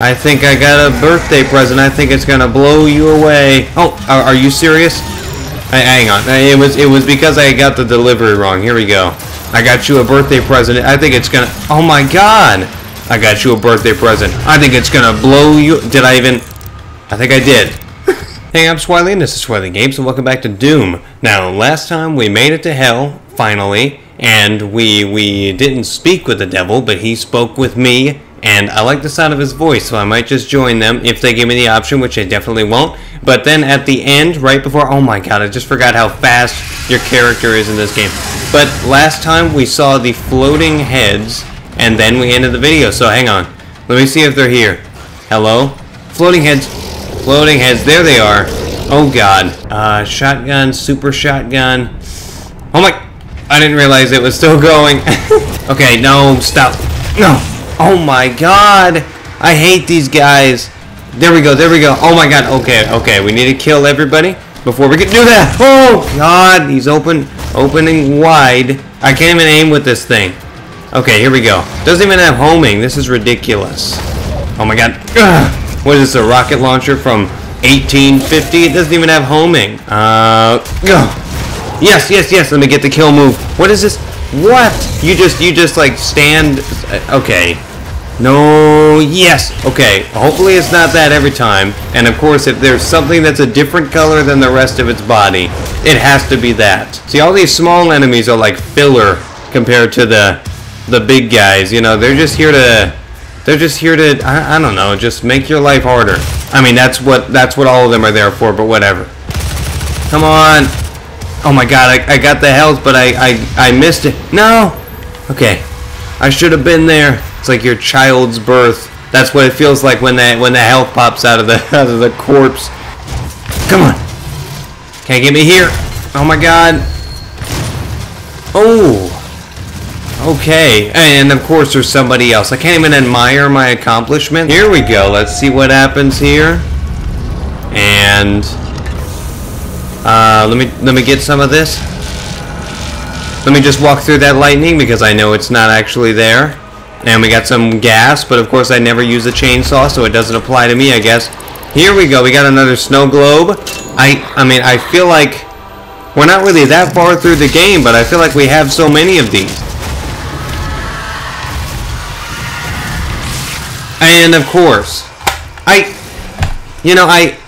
I think I got a birthday present. I think it's gonna blow you away. Oh, are, are you serious? Hey, hang on. It was it was because I got the delivery wrong. Here we go. I got you a birthday present. I think it's gonna. Oh my god! I got you a birthday present. I think it's gonna blow you. Did I even? I think I did. hey, I'm Swarley, and this is Swarley Games, and welcome back to Doom. Now, last time we made it to hell finally, and we we didn't speak with the devil, but he spoke with me and I like the sound of his voice, so I might just join them if they give me the option, which they definitely won't. But then at the end, right before, oh my god, I just forgot how fast your character is in this game. But last time we saw the floating heads, and then we ended the video, so hang on. Let me see if they're here. Hello? Floating heads. Floating heads, there they are. Oh god. Uh, shotgun, super shotgun. Oh my, I didn't realize it was still going. okay, no, stop. No. Oh my god! I hate these guys. There we go, there we go. Oh my god, okay, okay. We need to kill everybody before we can do that. Oh god, he's open, opening wide. I can't even aim with this thing. Okay, here we go. Doesn't even have homing. This is ridiculous. Oh my god. Ugh. What is this, a rocket launcher from 1850? It doesn't even have homing. Uh, ugh. Yes, yes, yes. Let me get the kill move. What is this? What? You just, you just like stand. Okay. No, yes. Okay, hopefully it's not that every time. And of course, if there's something that's a different color than the rest of its body, it has to be that. See, all these small enemies are like filler compared to the the big guys. You know, they're just here to they're just here to I, I don't know, just make your life harder. I mean, that's what that's what all of them are there for. But whatever. Come on. Oh my God, I, I got the health, but I, I I missed it. No. Okay, I should have been there. It's like your child's birth. That's what it feels like when that when the health pops out of the out of the corpse. Come on. Can't get me here. Oh my god. Oh. Okay. And of course there's somebody else. I can't even admire my accomplishment. Here we go. Let's see what happens here. And uh, let me let me get some of this. Let me just walk through that lightning because I know it's not actually there. And we got some gas, but of course I never use a chainsaw, so it doesn't apply to me, I guess. Here we go, we got another snow globe. I, I mean, I feel like we're not really that far through the game, but I feel like we have so many of these. And of course, I, you know, I,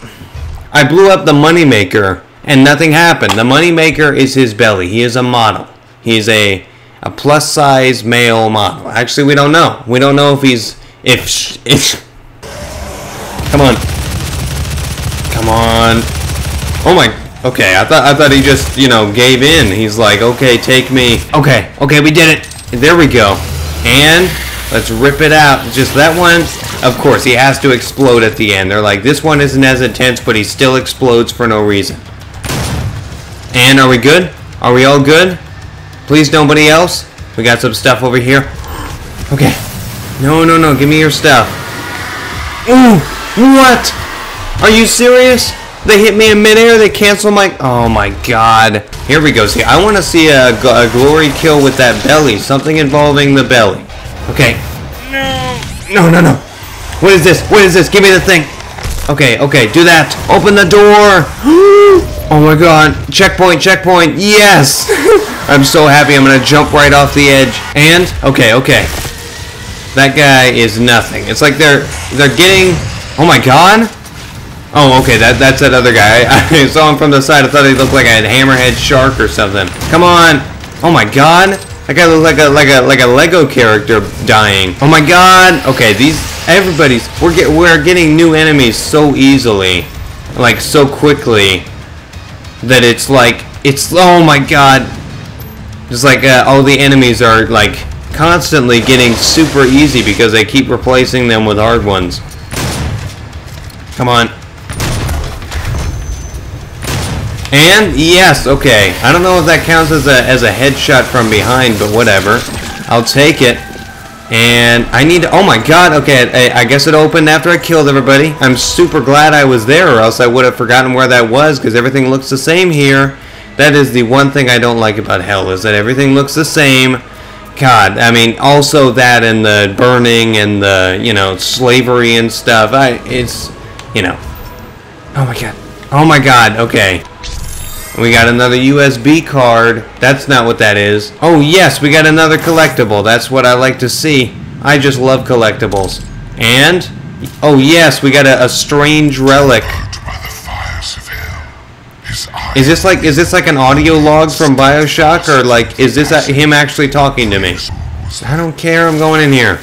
I blew up the moneymaker and nothing happened. The moneymaker is his belly. He is a model. He's a a plus size male model. Actually, we don't know. We don't know if he's if if. Come on. Come on. Oh my. Okay, I thought I thought he just you know gave in. He's like, okay, take me. Okay, okay, we did it. There we go. And let's rip it out. Just that one. Of course, he has to explode at the end. They're like, this one isn't as intense, but he still explodes for no reason. And are we good? Are we all good? Please, nobody else? We got some stuff over here. Okay. No, no, no. Give me your stuff. Ooh! What? Are you serious? They hit me in midair. They cancel my... Oh, my God. Here we go. See, I want to see a, a glory kill with that belly. Something involving the belly. Okay. No. No, no, no. What is this? What is this? Give me the thing. Okay, okay. Do that. Open the door. Oh my god. Checkpoint, checkpoint. Yes! I'm so happy I'm gonna jump right off the edge. And, okay, okay. That guy is nothing. It's like they're they're getting Oh my god! Oh, okay, that that's that other guy. I, I saw him from the side. I thought he looked like a hammerhead shark or something. Come on! Oh my god! That guy looks like a like a like a Lego character dying. Oh my god! Okay, these everybody's we're get we're getting new enemies so easily. Like so quickly that it's like it's oh my god it's like uh, all the enemies are like constantly getting super easy because they keep replacing them with hard ones. Come on. And yes okay. I don't know if that counts as a as a headshot from behind but whatever. I'll take it. And I need to, oh my god, okay, I, I, guess it opened after I killed everybody. I'm super glad I was there or else I would have forgotten where that was because everything looks the same here. That is the one thing I don't like about Hell is that everything looks the same. God, I mean, also that and the burning and the, you know, slavery and stuff. I, it's, you know. Oh my God. Oh my God. Okay. We got another USB card. That's not what that is. Oh yes, we got another collectible. That's what I like to see. I just love collectibles. And, oh yes, we got a, a strange relic. Is this like is this like an audio log from Bioshock or like is this a, him actually talking to me? I don't care. I'm going in here.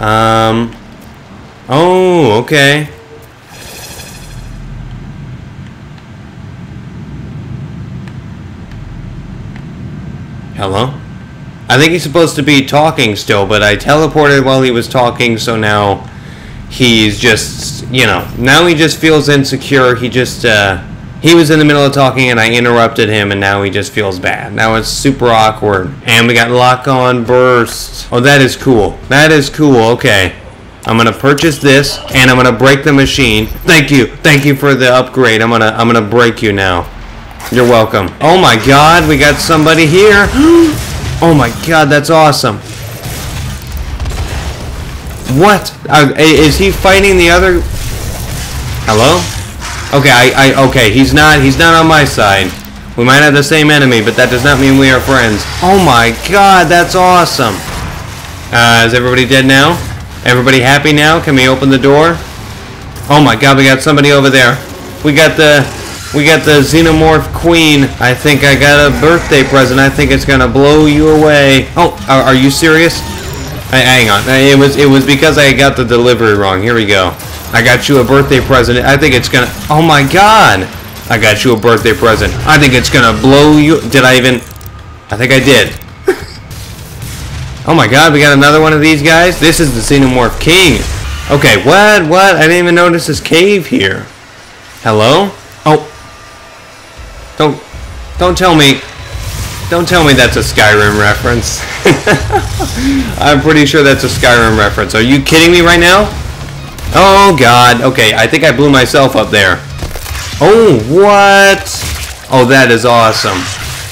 Um. Oh, okay. Hello? I think he's supposed to be talking still, but I teleported while he was talking, so now he's just, you know, now he just feels insecure. He just, uh, he was in the middle of talking and I interrupted him and now he just feels bad. Now it's super awkward. And we got lock on burst. Oh, that is cool. That is cool. Okay. I'm gonna purchase this and I'm gonna break the machine. Thank you. Thank you for the upgrade. I'm gonna I'm gonna break you now. You're welcome. Oh my god, we got somebody here. oh my god, that's awesome. What? Uh, is he fighting the other... Hello? Okay, I, I, okay, he's not, he's not on my side. We might have the same enemy, but that does not mean we are friends. Oh my god, that's awesome. Uh, is everybody dead now? Everybody happy now? Can we open the door? Oh my god, we got somebody over there. We got the, we got the Xenomorph Queen. I think I got a birthday present. I think it's gonna blow you away. Oh, are, are you serious? I, hang on. It was it was because I got the delivery wrong. Here we go. I got you a birthday present. I think it's gonna. Oh my god! I got you a birthday present. I think it's gonna blow you. Did I even? I think I did. oh my god! We got another one of these guys. This is the Xenomorph King. Okay, what? What? I didn't even notice this cave here. Hello? Oh. Don't, don't tell me, don't tell me that's a Skyrim reference. I'm pretty sure that's a Skyrim reference. Are you kidding me right now? Oh god, okay, I think I blew myself up there. Oh, what? Oh, that is awesome.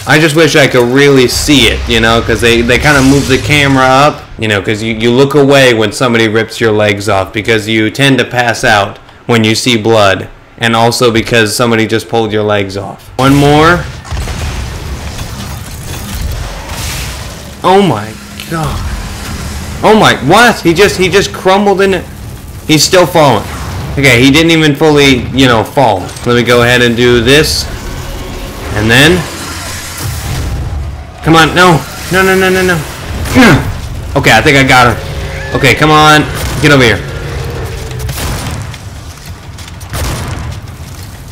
I just wish I could really see it, you know, because they, they kind of move the camera up, you know, because you, you look away when somebody rips your legs off because you tend to pass out when you see blood and also because somebody just pulled your legs off. One more. Oh my god. Oh my, what? He just, he just crumbled in it. He's still falling. Okay, he didn't even fully, you know, fall. Let me go ahead and do this. And then. Come on, no. No, no, no, no, no. Okay, I think I got him. Okay, come on. Get over here.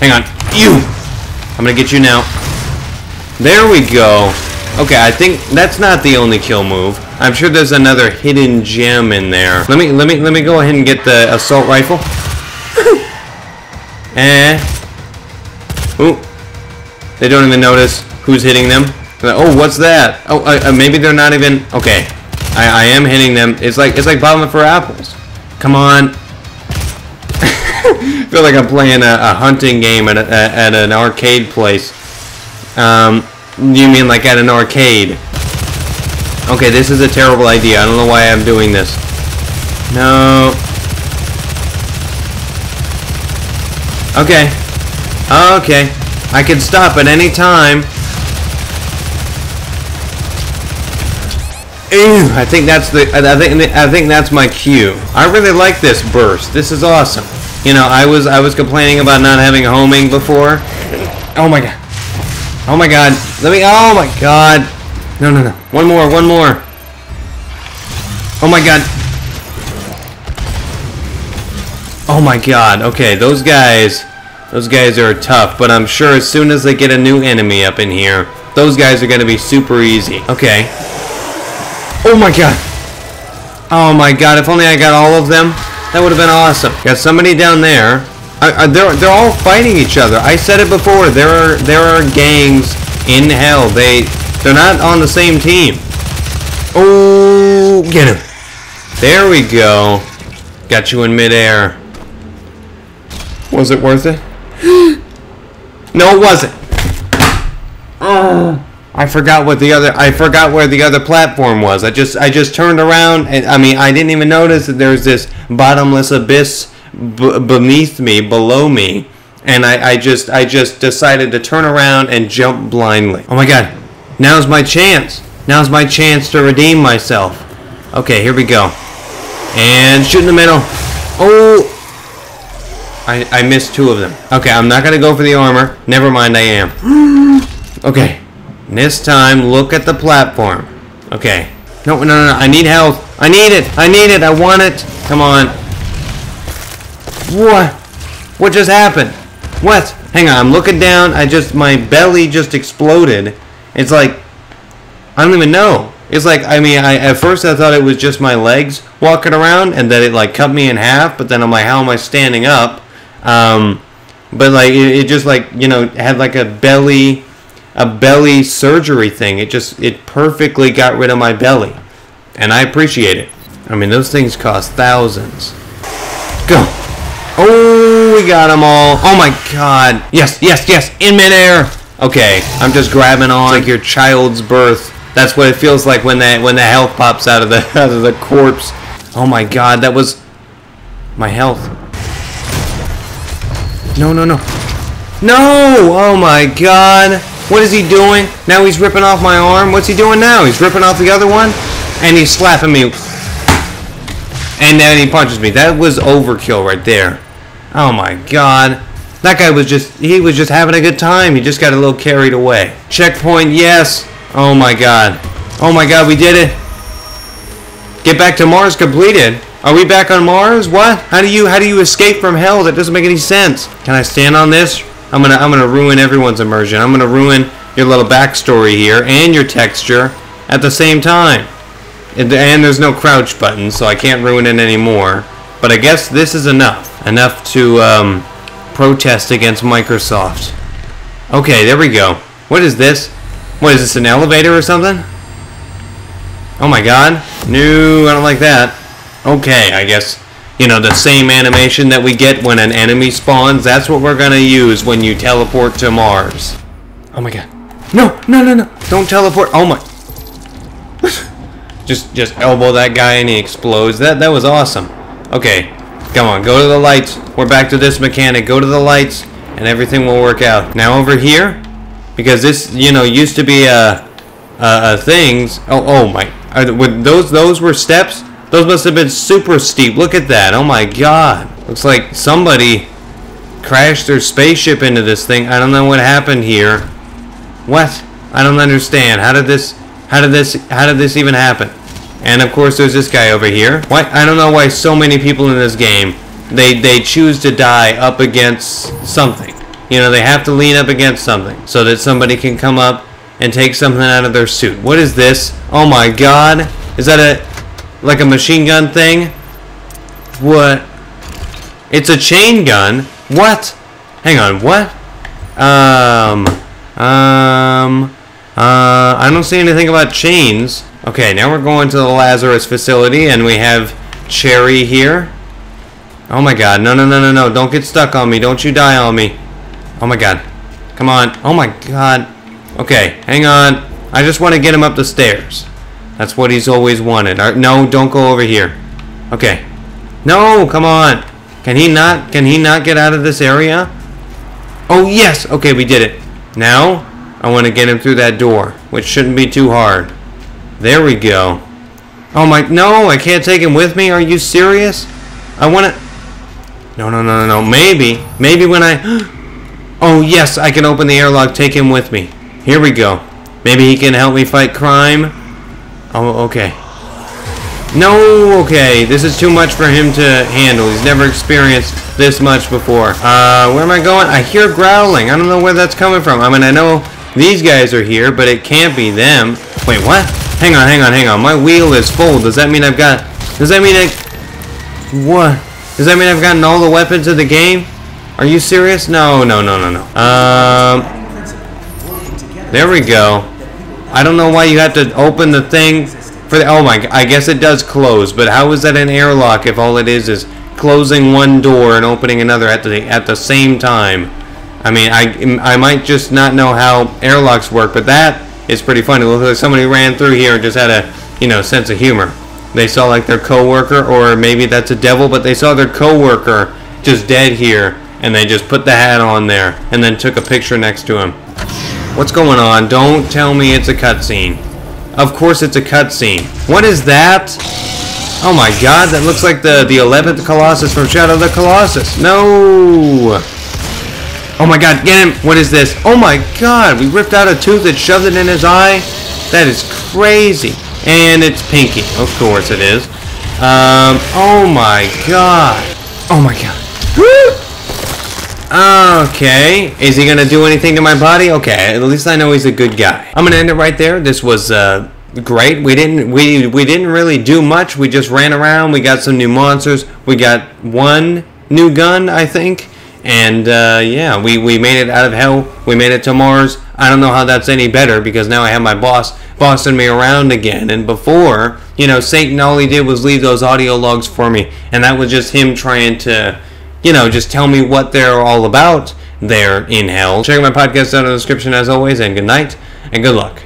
Hang on. You! I'm gonna get you now. There we go. Okay, I think that's not the only kill move. I'm sure there's another hidden gem in there. Let me let me let me go ahead and get the assault rifle. eh. Ooh. They don't even notice who's hitting them. Oh, what's that? Oh, uh, uh, maybe they're not even. Okay, I, I am hitting them. It's like it's like bombing for apples. Come on. feel like I'm playing a, a hunting game at, a, at an arcade place. Um, you mean like at an arcade? Okay, this is a terrible idea. I don't know why I'm doing this. No. Okay. Okay. I can stop at any time. Ew, I think that's the I think I think that's my cue. I really like this burst. This is awesome. You know, I was I was complaining about not having homing before. Oh my god. Oh my god. Let me Oh my god. No, no, no. One more, one more. Oh my god. Oh my god. Okay, those guys those guys are tough, but I'm sure as soon as they get a new enemy up in here, those guys are going to be super easy. Okay. Oh my god. Oh my god, if only I got all of them. That would have been awesome. Got somebody down there. Uh, they're they're all fighting each other. I said it before. There are there are gangs in hell. They they're not on the same team. Oh, get him. There we go. Got you in midair. Was it worth it? no, it wasn't. Oh. I forgot what the other I forgot where the other platform was. I just I just turned around and I mean I didn't even notice that there's this bottomless abyss b- beneath me, below me, and I, I just I just decided to turn around and jump blindly. Oh my god. Now's my chance. Now's my chance to redeem myself. Okay, here we go. And shoot in the middle. Oh I, I missed two of them. Okay, I'm not gonna go for the armor. Never mind, I am. okay. This time, look at the platform. Okay. No, no, no, no. I need health. I need it. I need it. I want it. Come on. What? What just happened? What? Hang on. I'm looking down. I just, my belly just exploded. It's like, I don't even know. It's like, I mean, I at first I thought it was just my legs walking around and that it like cut me in half, but then I'm like, how am I standing up? Um, but like, it, it just like, you know, had like a belly a belly surgery thing. It just it perfectly got rid of my belly, and I appreciate it. I mean, those things cost thousands. Go. Oh, we got them all. Oh my god. Yes, yes, yes. In midair. Okay, I'm just grabbing on like your child's birth. That's what it feels like when that when the health pops out of the out of the corpse. Oh my god, that was my health. No, no, no. No! Oh my god. What is he doing? Now he's ripping off my arm. What's he doing now? He's ripping off the other one? And he's slapping me. And then he punches me. That was overkill right there. Oh my god. That guy was just, he was just having a good time. He just got a little carried away. Checkpoint, yes. Oh my god. Oh my god, we did it. Get back to Mars completed. Are we back on Mars? What? How do you how do you escape from hell? That doesn't make any sense. Can I stand on this? I'm gonna I'm gonna ruin everyone's immersion. I'm gonna ruin your little backstory here and your texture at the same time. And, and there's no crouch button, so I can't ruin it anymore. But I guess this is enough. Enough to um, protest against Microsoft. Okay, there we go. What is this? What is this, an elevator or something? Oh my god. No, I don't like that. Okay, I guess you know, the same animation that we get when an enemy spawns, that's what we're gonna use when you teleport to Mars. Oh my god. No, no, no, no. Don't teleport. Oh my. just just elbow that guy and he explodes. That that was awesome. Okay. Come on, go to the lights. We're back to this mechanic. Go to the lights and everything will work out. Now over here, because this, you know, used to be a, a, a things. Oh, oh my. Are, with those those were steps those must have been super steep. Look at that. Oh my god. Looks like somebody crashed their spaceship into this thing. I don't know what happened here. What? I don't understand. How did this how did this how did this even happen? And of course there's this guy over here. Why I don't know why so many people in this game they they choose to die up against something. You know, they have to lean up against something so that somebody can come up and take something out of their suit. What is this? Oh my god. Is that a like a machine gun thing? What? It's a chain gun? What? Hang on, what? Um, um, uh, I don't see anything about chains. Okay, now we're going to the Lazarus facility and we have Cherry here. Oh my god, no, no, no, no, no, don't get stuck on me, don't you die on me. Oh my god, come on, oh my god. Okay, hang on, I just want to get him up the stairs. That's what he's always wanted. no, don't go over here. Okay. No, come on. Can he not? Can he not get out of this area? Oh, yes. Okay, we did it. Now, I want to get him through that door, which shouldn't be too hard. There we go. Oh my, no, I can't take him with me. Are you serious? I want to... No, no, no, no, no. Maybe. Maybe when I... Oh, yes, I can open the airlock. Take him with me. Here we go. Maybe he can help me fight crime. Oh, okay. No, okay. This is too much for him to handle. He's never experienced this much before. Uh, where am I going? I hear growling. I don't know where that's coming from. I mean, I know these guys are here, but it can't be them. Wait, what? Hang on, hang on, hang on. My wheel is full. Does that mean I've got... Does that mean I... What? Does that mean I've gotten all the weapons of the game? Are you serious? No, no, no, no, no. Um... There we go. I don't know why you have to open the thing for the, oh my, I guess it does close, but how is that an airlock if all it is is closing one door and opening another at the at the same time? I mean, I I might just not know how airlocks work, but that is pretty funny. It looks like somebody ran through here and just had a, you know, sense of humor. They saw like their coworker, or maybe that's a devil, but they saw their coworker just dead here, and they just put the hat on there, and then took a picture next to him. What's going on? Don't tell me it's a cutscene. Of course it's a cutscene. What is that? Oh my god, that looks like the, the 11th Colossus from Shadow of the Colossus. No! Oh my god, get him! What is this? Oh my god, we ripped out a tooth and shoved it in his eye? That is crazy. And it's Pinky. Of course it is. Um, oh my god. Oh my god. Okay. Is he gonna do anything to my body? Okay, at least I know he's a good guy. I'm gonna end it right there. This was uh great. We didn't we we didn't really do much. We just ran around. We got some new monsters. We got one new gun, I think. And uh, yeah, we, we made it out of hell. We made it to Mars. I don't know how that's any better because now I have my boss bossing me around again. And before, you know, Satan all he did was leave those audio logs for me, and that was just him trying to, you know, just tell me what they're all about there in hell. Check my podcast out in the description as always, and good night and good luck.